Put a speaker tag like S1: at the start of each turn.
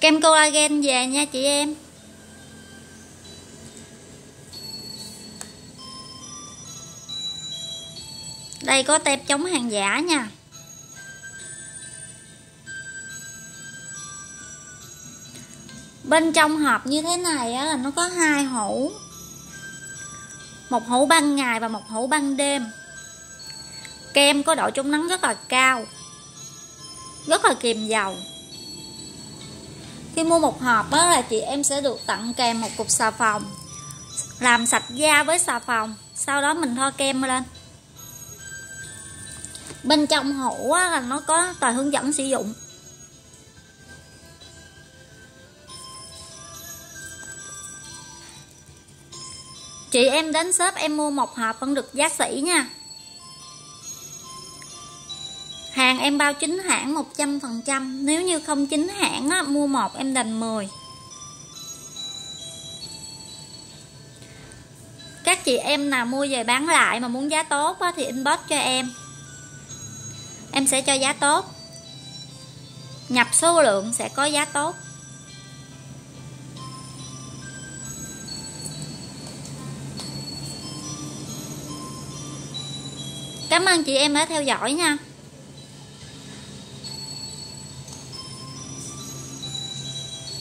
S1: kem collagen về nha chị em. Đây, có tem chống hàng giả nha. Bên trong hộp như thế này á, là nó có hai hũ. Một hũ ban ngày và một hũ ban đêm. Kem có độ chống nắng rất là cao, rất là kiềm dầu khi mua một hộp đó là chị em sẽ được tặng kèm một cục xà phòng. Làm sạch da với xà phòng, sau đó mình thoa kem lên. Bên trong hũ là nó có tờ hướng dẫn sử dụng. Chị em đến shop em mua một hộp vẫn được giá sỉ nha hàng em bao chính hãng 100% nếu như không chính hãng á, mua một em đành 10 các chị em nào mua về bán lại mà muốn giá tốt á, thì inbox cho em. Em sẽ cho giá tốt. Nhập số lượng sẽ có giá tốt. Cảm ơn chị em đã theo dõi nha.